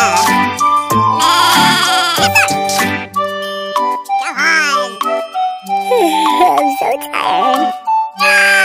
I'm so tired. Ah!